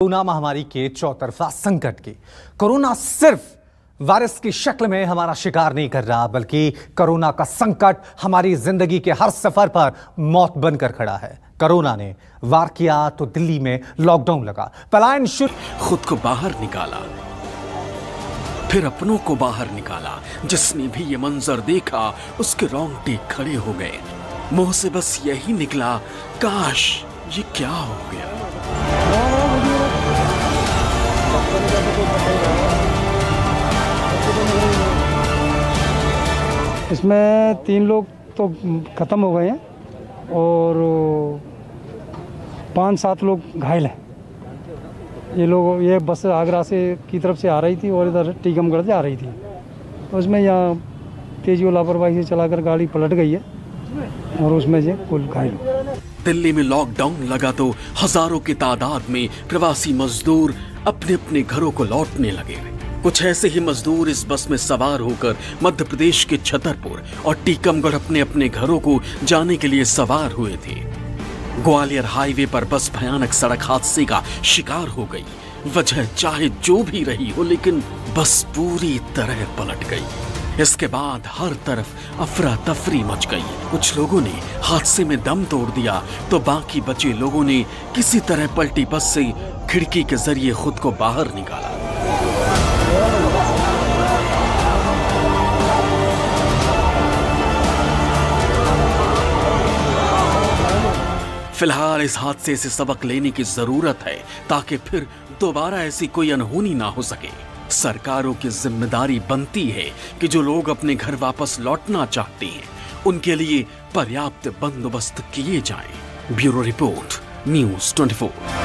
Corona महामारी के चौतरफा संकट की। कोरोना सिर्फ़ वायरस की शक्ल में हमारा शिकार नहीं कर रहा, बल्कि कोरोना का संकट हमारी ज़िंदगी के हर सफ़र पर मौत बनकर खड़ा है। कोरोना ने वार किया तो दिल्ली में लॉकडाउन लगा। पलायन शुरू खुद को बाहर निकाला, फिर अपनों को बाहर निकाला। जिसने भी ये मंजर देखा, उसके रोंगटे खड़े हो गए। मुँह से बस यही निकला, काश ये क्या हो गया। इसमें तीन लोग तो ख़त्म हो गए हैं और पाँच सात लोग घायल हैं। ये लोग, ये बस आगरा से की तरफ़ से आ रही थी और इधर टीकमगढ़ से आ रही थी। तो उसमें यहाँ तेज़ी और लापरवाही से चलाकर गाड़ी पलट गई है और उसमें से कुल घायल। दिल्ली में लॉकडाउन लगा तो हज़ारों की तादाद में प्रवासी मजदूर अपने अपने घरों को लौटने लगे। कुछ ऐसे ही मजदूर इस बस में सवार होकर मध्य प्रदेश के छतरपुर और टीकमगढ़ अपने अपने घरों को जाने के लिए सवार हुए थे। ग्वालियर हाईवे पर बस भयानक सड़क हादसे का शिकार हो गई। वजह चाहे जो भी रही हो, लेकिन बस पूरी तरह पलट गई। इसके बाद हर तरफ़ अफरा तफरी मच गई। कुछ लोगों ने हादसे में दम तोड़ दिया तो बाकी बचे लोगों ने किसी तरह पलटी बस से खिड़की के ज़रिए खुद को बाहर निकाला। फ़िलहाल इस हादसे से सबक लेने की ज़रूरत है, ताकि फिर दोबारा ऐसी कोई अनहोनी ना हो सके सरकारों की ज़िम्मेदारी बनती है कि जो लोग अपने घर वापस लौटना चाहते हैं, उनके लिए पर्याप्त बंदोबस्त किए जाएँ। Bureau report, news 24